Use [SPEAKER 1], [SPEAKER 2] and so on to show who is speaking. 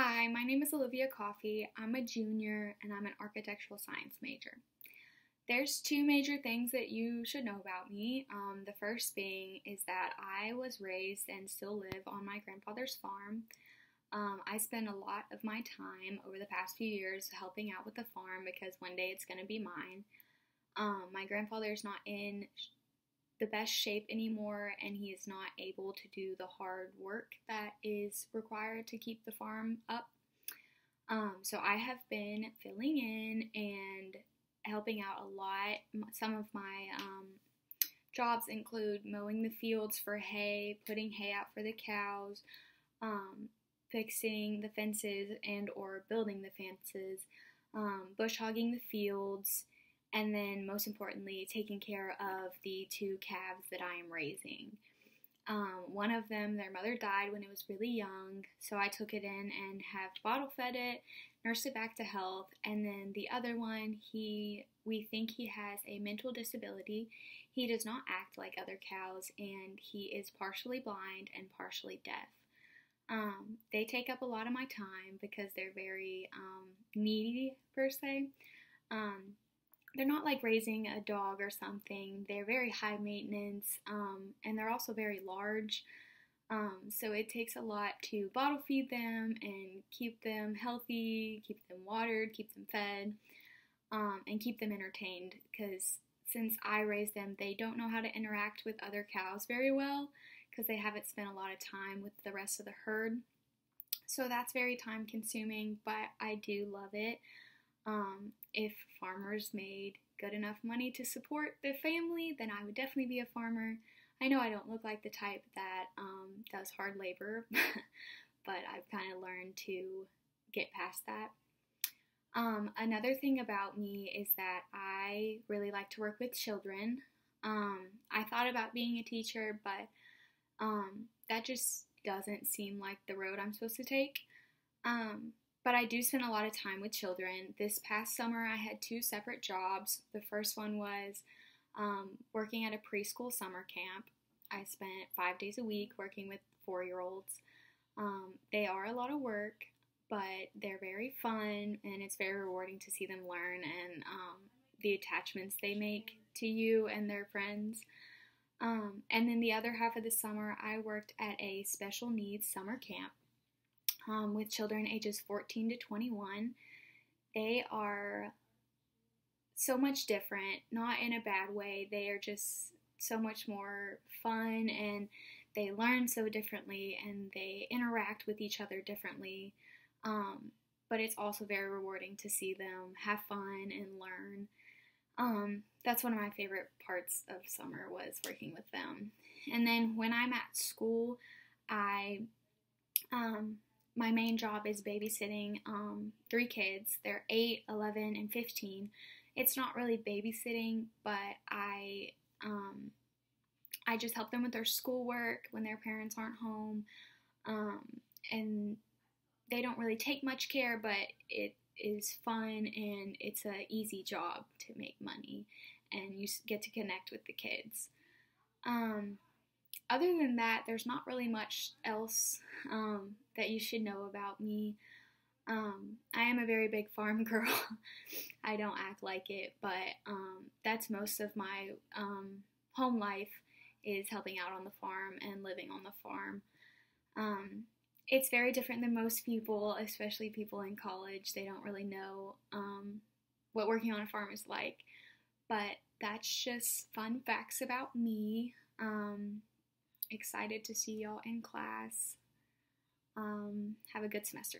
[SPEAKER 1] Hi, my name is Olivia Coffey. I'm a junior and I'm an architectural science major. There's two major things that you should know about me. Um, the first being is that I was raised and still live on my grandfather's farm. Um, I spend a lot of my time over the past few years helping out with the farm because one day it's going to be mine. Um, my grandfather's not in the best shape anymore and he is not able to do the hard work that is required to keep the farm up. Um, so I have been filling in and helping out a lot. Some of my um, jobs include mowing the fields for hay, putting hay out for the cows, um, fixing the fences and or building the fences, um, bush hogging the fields, and then most importantly, taking care of the two calves that I am raising. Um, one of them, their mother died when it was really young, so I took it in and have bottle fed it, nursed it back to health, and then the other one, he we think he has a mental disability. He does not act like other cows, and he is partially blind and partially deaf. Um, they take up a lot of my time because they're very um, needy per se. Um, they're not like raising a dog or something. They're very high maintenance um, and they're also very large. Um, so it takes a lot to bottle feed them and keep them healthy, keep them watered, keep them fed, um, and keep them entertained. Because since I raise them, they don't know how to interact with other cows very well because they haven't spent a lot of time with the rest of the herd. So that's very time consuming, but I do love it. Um, if farmers made good enough money to support their family, then I would definitely be a farmer. I know I don't look like the type that um, does hard labor, but I've kind of learned to get past that. Um, another thing about me is that I really like to work with children. Um, I thought about being a teacher, but um, that just doesn't seem like the road I'm supposed to take. But I do spend a lot of time with children. This past summer, I had two separate jobs. The first one was um, working at a preschool summer camp. I spent five days a week working with four year olds. Um, they are a lot of work, but they're very fun and it's very rewarding to see them learn and um, the attachments they make to you and their friends. Um, and then the other half of the summer, I worked at a special needs summer camp um, with children ages 14 to 21. They are so much different, not in a bad way. They are just so much more fun and they learn so differently and they interact with each other differently. Um, but it's also very rewarding to see them have fun and learn. Um, that's one of my favorite parts of summer was working with them. And then when I'm at school, I um, my main job is babysitting um, three kids. They're 8, 11, and 15. It's not really babysitting, but I um, I just help them with their schoolwork when their parents aren't home. Um, and they don't really take much care, but it is fun and it's a easy job to make money and you get to connect with the kids. Um, other than that, there's not really much else um, that you should know about me. Um, I am a very big farm girl. I don't act like it, but um, that's most of my um, home life is helping out on the farm and living on the farm. Um, it's very different than most people, especially people in college. They don't really know um, what working on a farm is like. But that's just fun facts about me. Um, excited to see y'all in class. Um, have a good semester.